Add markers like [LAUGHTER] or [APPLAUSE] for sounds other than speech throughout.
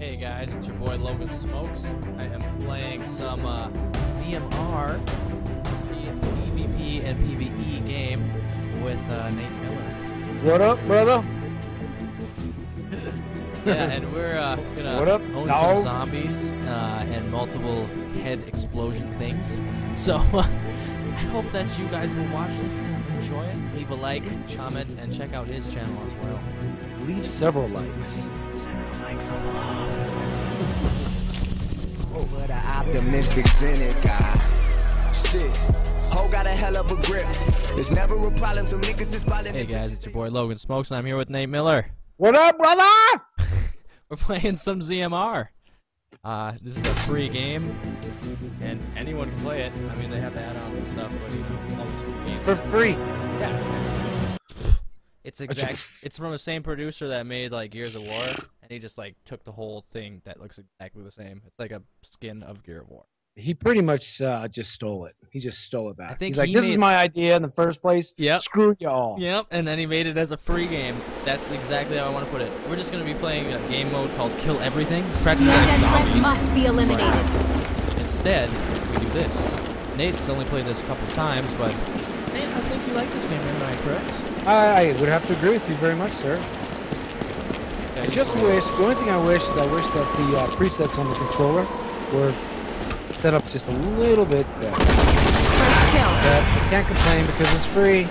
Hey guys, it's your boy Logan Smokes. I am playing some uh, ZMR, the PvP and PvE game with uh, Nate Miller. What up, brother? [LAUGHS] [LAUGHS] Yeah, and we're uh, gonna What up, own dog? some zombies uh, and multiple head explosion things. [LAUGHS] So uh, I hope that you guys will watch this and enjoy it. Leave a like, comment, and check out his channel as well. Leave several likes. For the optimistic cynic guy. Shit. Ho got a hell of a grip. It's never a problem till niggas is ballin'. Hey guys, it's your boy Logan Smokes, and I'm here with Nate Miller. What up, brother? [LAUGHS] We're playing some ZMR. Uh, this is a free game, and anyone can play it. I mean, they have to add on the stuff, but you know, almost free game. For free. Yeah. It's [LAUGHS] exact. It's from the same producer that made like Gears of War, and he just like took the whole thing that looks exactly the same. It's like a skin of Gear of War. He pretty much uh, just stole it. He just stole it back. I think He's like, he this is my idea in the first place. Yep. Screw y'all. Yep, and then he made it as a free game. That's exactly how I want to put it. We're just gonna be playing a game mode called Kill Everything, practically like Negan threat zombies. must be eliminated. Instead, we do this. Nate's only played this a couple times, but Nate, I think you like this game, am I correct? I, I would have to agree with you very much, sir. Yeah, I just wish, the only thing I wish is I wish that the uh, presets on the controller were set up just a little bit better. First kill. But I can't complain because it's free.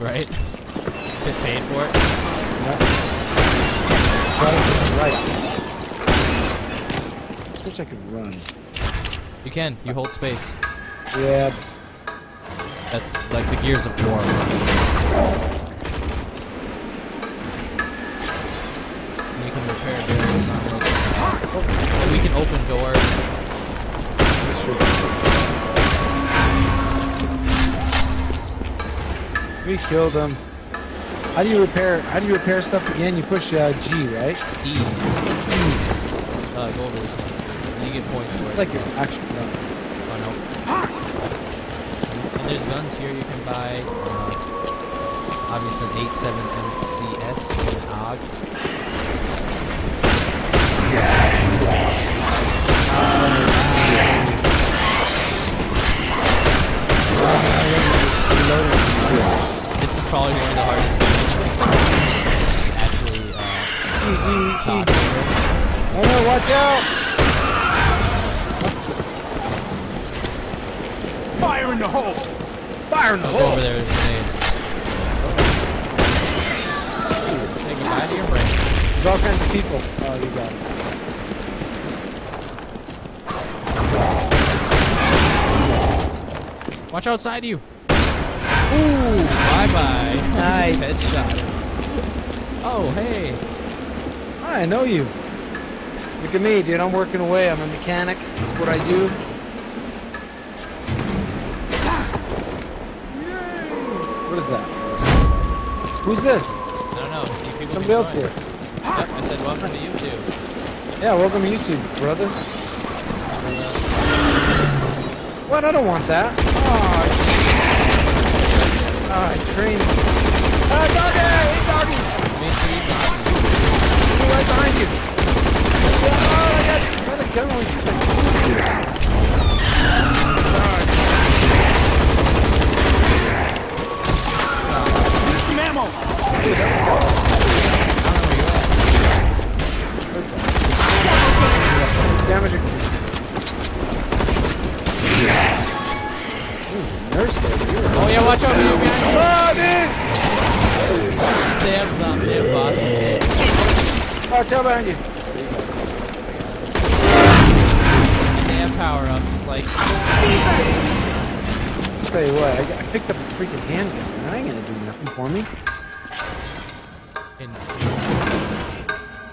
right? Get paid for it. Yep. Got it just right. Just wish I could run. You can. You hold space. Yeah, That's like the Gears of War. We killed him. How do you repair? How do you repair stuff again? You push uh, G, right? E. E. Uh, go over this one. And you get points for it. Like your actual gun. Oh, no. And there's guns here you can buy. Uh, obviously, an 87 MCS and AUG. This is probably one of the hardest games. Actually, uh, talk. Oh no! Watch out! Fire in the hole. Fire in the hole! over there with grenades. Say goodbye your brain. There's all kinds of people. Oh, you got it. Watch outside you. Ooh, bye bye. Nice. [LAUGHS] Headshot. Oh, hey. Hi, I know you. Look at me, dude. I'm working away. I'm a mechanic. That's what I do. What is that? Who's this? I don't know. Somebody else here. Yep, I said welcome to YouTube. Yeah, welcome to YouTube, brothers. What? I don't want that. Oh, oh train. Ah, doggy! Hey, doggy! Me too, zombies. Right behind you. Yeah, oh, I got, I got a gun only two seconds. Tell you what, I, I picked up a freaking handgun. That ain't gonna do nothing for me.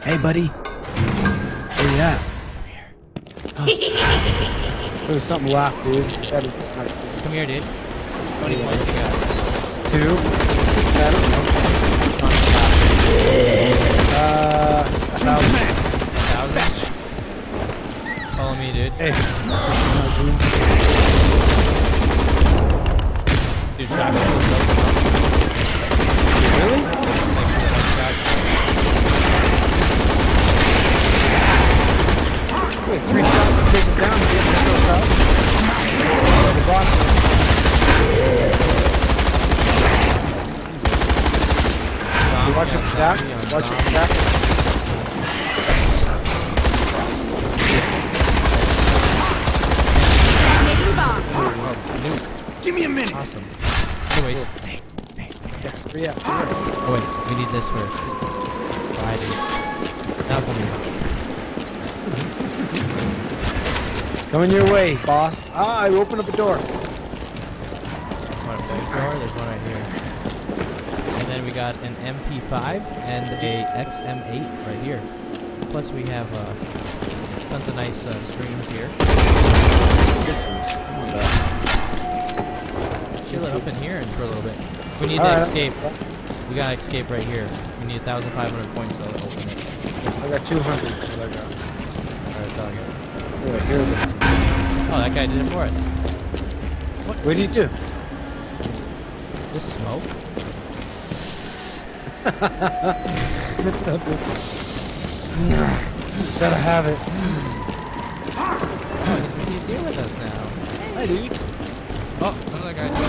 Hey, buddy. Where you at? [LAUGHS] There's something left, dude. That is not Come here, dude. How many points you got? two. I don't know. Uh, a thousand. Thousand? Follow me, dude. Hey. Dude, shotgun is so Really? Like, shot. back. zombie on Watch zombie. it back. Detonating bomb. Nuke. Give me a minute. Awesome. Anyways. Yeah, hurry up, hurry up. Oh wait, we need this first. Bye, dude. Now come here. Coming your way, boss. Ah, I opened up a door. Want a flamethrower? There's one right here. And then we got an MP5 and a XM8 right here. Plus we have uh, tons of nice uh, screens here. This is. Let's chill it up in here and for a little bit. We need All to right. escape. We gotta escape right here. We need 1,500 points to open it. I got 200. I got. Alright, that's all I. Yeah, here it is. Oh, that guy did it for us. What? What do you do? Just smoke? [LAUGHS] Sniff up it. [SIGHS] Gotta have it. Oh, he's, [SIGHS] he's here with us now. Hi, dude. Oh, another guy joined.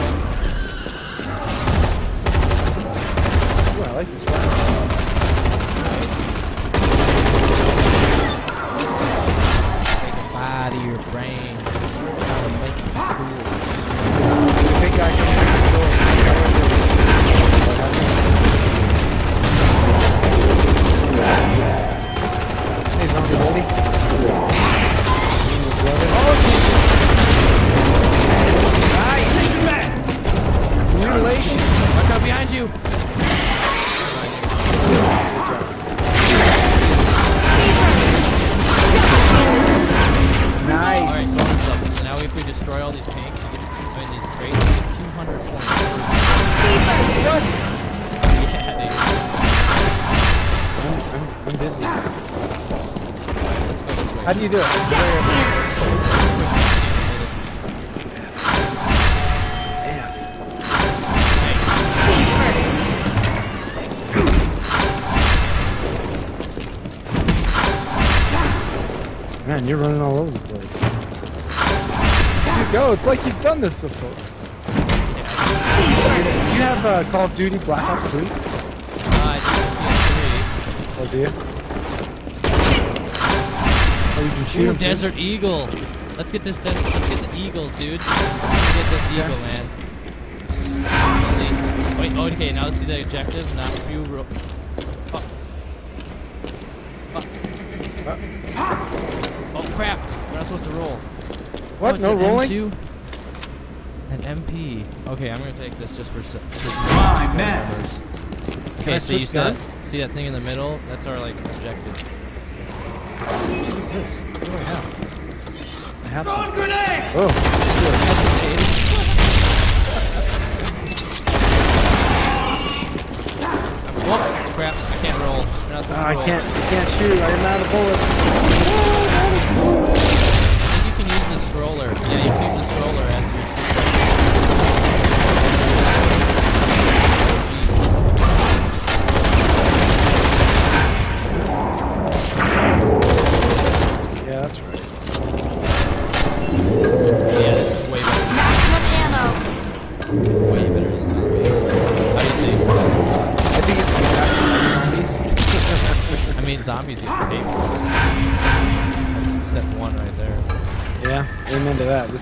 Ooh, I like this one. Take a bite of your brain. Make it big guy coming through the door. Hey, let's go this way. How do you do it? Death damage. Speed. Man, you're running all over the place. You go. It's like you've done this before. Speed. Do you have uh, Call of Duty Black Ops 3? Uh, I think Or do you? Or you can PS3. shoot Ooh, 'em too? Desert Eagle. Let's get this. Des- let's get the Eagles, dude. Let's get this Yeah. Eagle, man. Only- Wait. Oh, okay. Now let's see the objectives. Not few. Ro- oh. Oh. Oh crap! We're not supposed to roll. What? Oh, it's no an rolling? M2? An MP. Okay, I'm gonna take this just for. se- just My man. numbers. Okay, so you see that, see that thing in the middle? That's our like objective. What is this? What do I have? I have some. grenade! Oh, Whoa, crap! I can't roll. Ah, I can't. I can't shoot. I am out of bullets. You can use the scroller. Yeah, you can use the scroller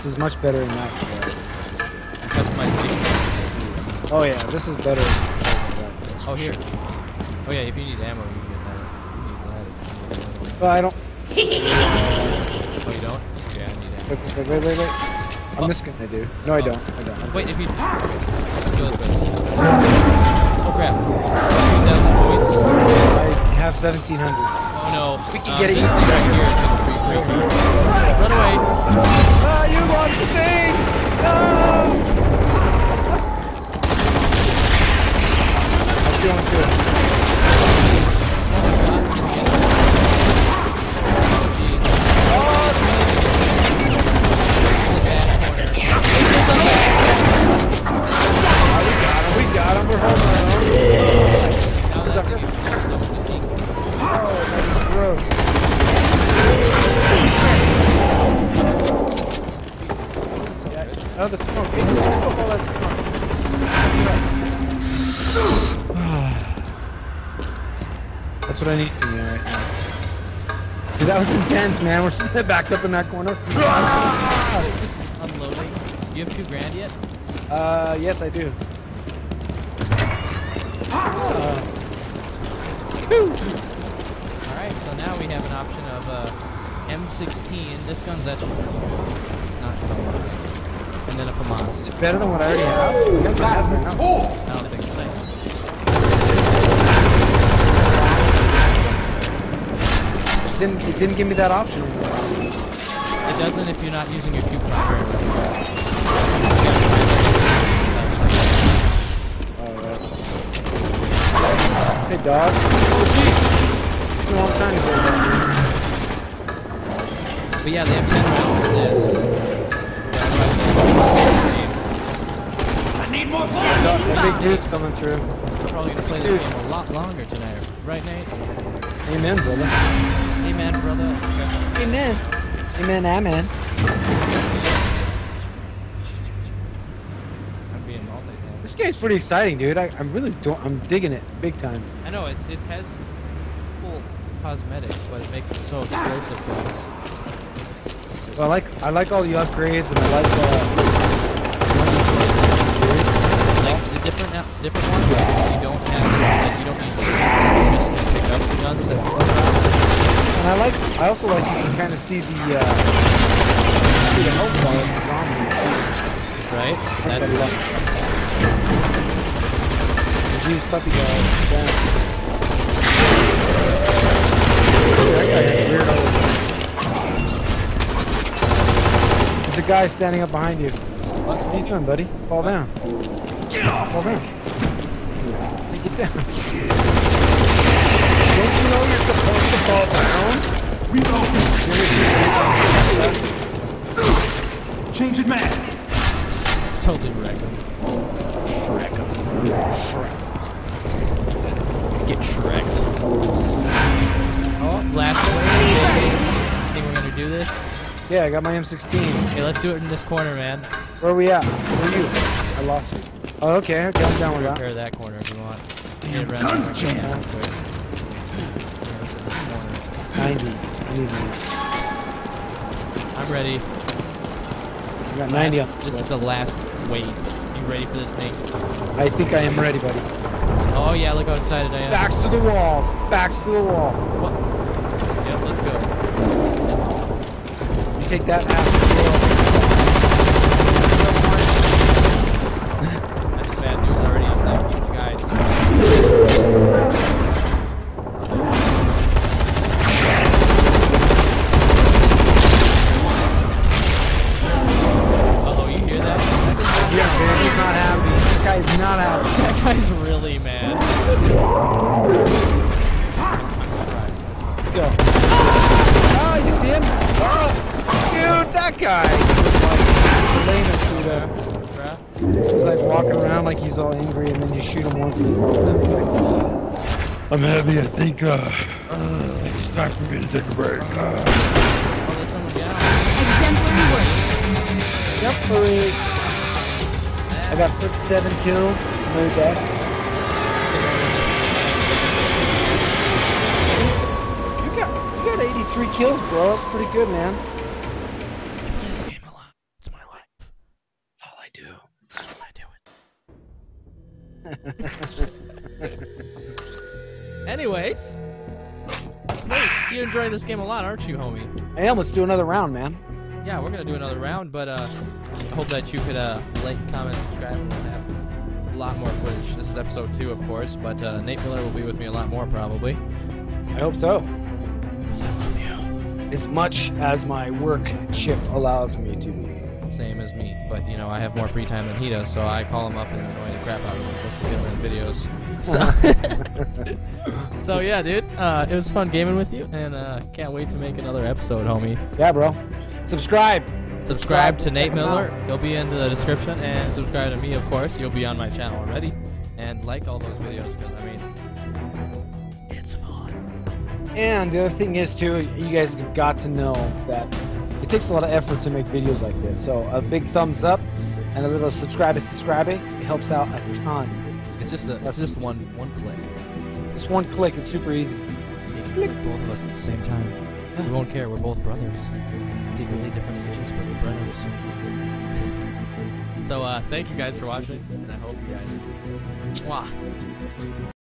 This is much better in that regard. Customization. Oh yeah, this is better. Oh, Oh, here. Oh yeah, if you need ammo, you can get that. You need that. if you need that. Well, I don't. Oh, you don't? Yeah, I need ammo. Wait, wait, wait, wait. wait. I'm Oh. just gonna do. No, I Oh. don't. I don't. I'm Wait, if you. Okay. Let's go this way. Oh crap. I have 1700. Oh no. We can Um, get it easy right right here. Run away. Ah, you lost the thing! No! I'm going to it. We got him. We're Oh. Speed burst. Oh, the smoke. Hey, smoke all that smoke. That's what I need from you right now. Dude, that was intense, man. We're sitting [LAUGHS] backed up in that corner. Just [LAUGHS] unloading. Do you have two grand yet? Uh, yes, I do. [LAUGHS] Uh, now we have an option of uh, M16. This gun's actually really good. It's not gonna lie. And then a FAMAS. Is it Better than what I already have. Yep, I have right now. I don't think so. It didn't, it didn't give me that option. It doesn't if you're not using your coupon very well. Hey, dog. Oh, jeez. It's been a long time to go back. But yeah, they have 10 rounds for this. I need more That big dude's coming through. We're probably gonna play this game a lot longer tonight, right, Nate? Amen, brother. Amen, brother. Amen. Amen, amen. I'm being multitasked. This game's pretty exciting, dude. I, I'm really do I'm digging it big time. I know it's it has cool cosmetics, but it makes it so explosive. it's just- Well, I like I like all the upgrades and I like uh, like the different different ones. You don't have like, you don't use weapons. You just can pick up the guns that and I like I also like you can kind of see the uh, see the health bar of the zombies. Right? That's I love. Disease puppy. Guy is weird all over. There's a guy standing up behind you. What are you doing, buddy? Fall down. Get off! Fall down. Get down. Don't you know you're supposed to fall down? Change it, man. totally wreck him. Shrek him. Shrek. Get shreked. Oh, last Speed one. Think we're gonna do this? Yeah, I got my M16. Okay, let's do it in this corner, man. Where are we at? Where are you? I lost you. Oh, okay. Okay, I'm down with that. Repair that corner if you want. Damn guns there. jammed. Real quick. Yeah, let's hit this corner. 90. I need that. I'm ready. I got 90 on Last- this This is the last wave. You ready for this thing? I think I am ready, buddy. Oh yeah, look how excited I am. Backs to the walls. Backs to the wall. Yep, let's go. You take that half He's like the lamest dude ever. Bruh. He's like walking around like he's all angry, and then you shoot him once and he falls down. He's like, I'm heavy. I think uh, it's time for me to take a break. Uh, Oh, there's someone down. Exemplary work. Yep, hooray. I got 57 kills. No deaths. You got you got 83 kills, bro. That's pretty good, man. This game a lot. It's my life. That's all I do. I do it. [LAUGHS] Anyways, Nate, you're enjoying this game a lot, aren't you, homie? I am. Let's do another round, man. Yeah, we're gonna do another round, but uh, I hope that you could uh, like, comment, subscribe, and have a lot more footage. This is episode two, of course, but uh, Nate Miller will be with me a lot more probably. I hope so. So love you. As much as my work shift allows me to be. Same as me, but you know I have more free time than he does, so I call him up and annoy the crap out of him just to get him videos. So, [LAUGHS] so yeah, dude, uh, it was fun gaming with you, and uh, can't wait to make another episode, homie. Yeah, bro. Subscribe. Subscribe to Nate Miller. out. He'll be in the description, and subscribe to me, of course. You'll be on my channel already, and like all those videos, because I mean, it's fun. And the other thing is too, you guys have got to know that it takes a lot of effort to make videos like this. So a big thumbs up and a little subscribe to subscribing it helps out a ton. It's just a, it's just one one click. Just one click. It's super easy. You can click both of us at the same time. Yeah. We won't care. We're both brothers. Secretly different ages, but we're brothers. [LAUGHS] So uh, thank you guys for watching, and I hope you guys. Mwah.